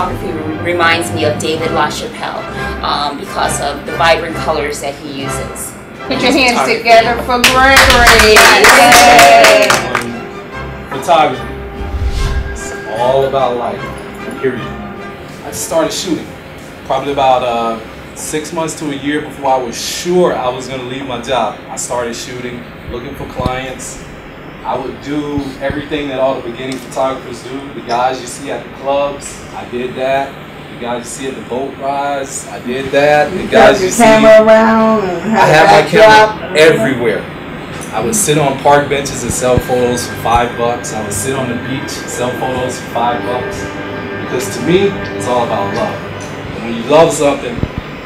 photography reminds me of David LaChapelle um, because of the vibrant colors that he uses. Put your hands together for Gregory. Um, photography. It's all about life. Period. I started shooting probably about uh, six months to a year before I was sure I was going to leave my job. I started shooting, looking for clients. I would do everything that all the beginning photographers do. The guys you see at the clubs, I did that The guys you see at the boat rides, I did that. The You guys you see, camera around I have my camera everywhere. I would sit on park benches and sell photos for five bucks. I would sit on the beach, and sell photos for five bucks. Because to me, it's all about love. And when you love something,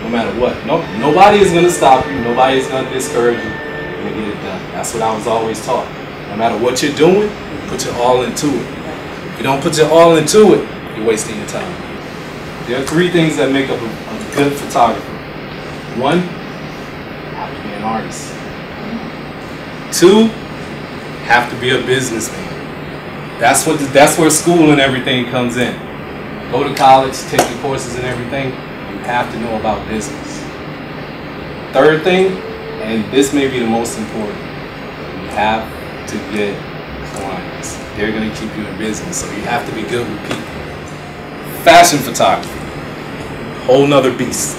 no matter what, no, nobody is gonna stop you. Nobody is gonna discourage you. You're gonna get it done. That's what I was always taught. No matter what you're doing, put your all into it. If you don't put your all into it, you're wasting your time. There are three things that make up a, a good photographer. One, have to be an artist. Two, have to be a businessman. That's what that's where school and everything comes in. Go to college, take your courses and everything. You have to know about business. Third thing, and this may be the most important, you have to get clients. They're going to keep you in business, so you have to be good with people. Fashion photography, whole nother beast.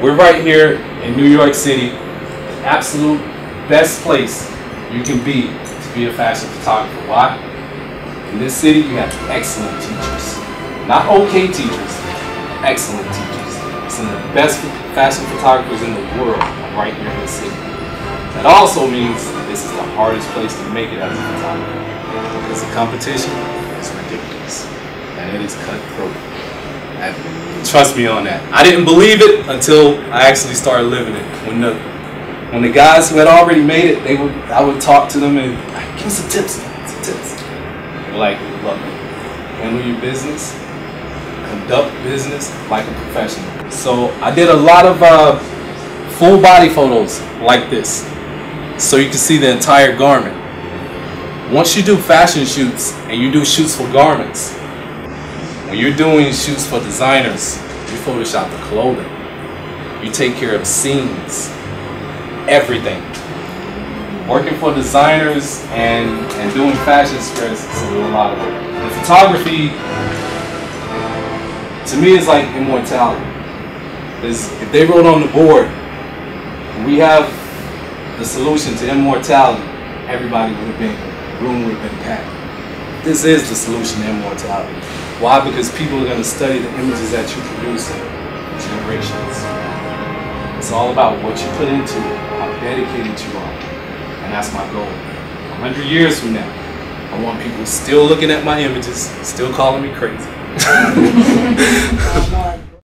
We're right here in New York City, the absolute best place you can be to be a fashion photographer. Why? In this city, you have excellent teachers. Not okay teachers, excellent teachers. Some of the best fashion photographers in the world are right here in this city. That also means this is the hardest place to make it as a photographer. Because the competition is ridiculous. And it is cutthroat. And trust me on that. I didn't believe it until I actually started living it. When the when the guys who had already made it, they would I would talk to them and give me some tips, some tips. Like, look, handle your business, conduct business like a professional. So I did a lot of uh, full body photos like this, so you can see the entire garment. Once you do fashion shoots and you do shoots for garments, when you're doing shoots for designers, you Photoshop the clothing. You take care of scenes, everything. Working for designers and, and doing fashion scripts is a lot of work. And photography, to me, is like immortality. Is if they wrote on the board, we have the solution to immortality, everybody would have been, room would have been packed. This is the solution to immortality. Why? Because people are going to study the images that you produce in generations. It's all about what you put into it, how dedicated you are. And that's my goal. 100 years from now, I want people still looking at my images, still calling me crazy.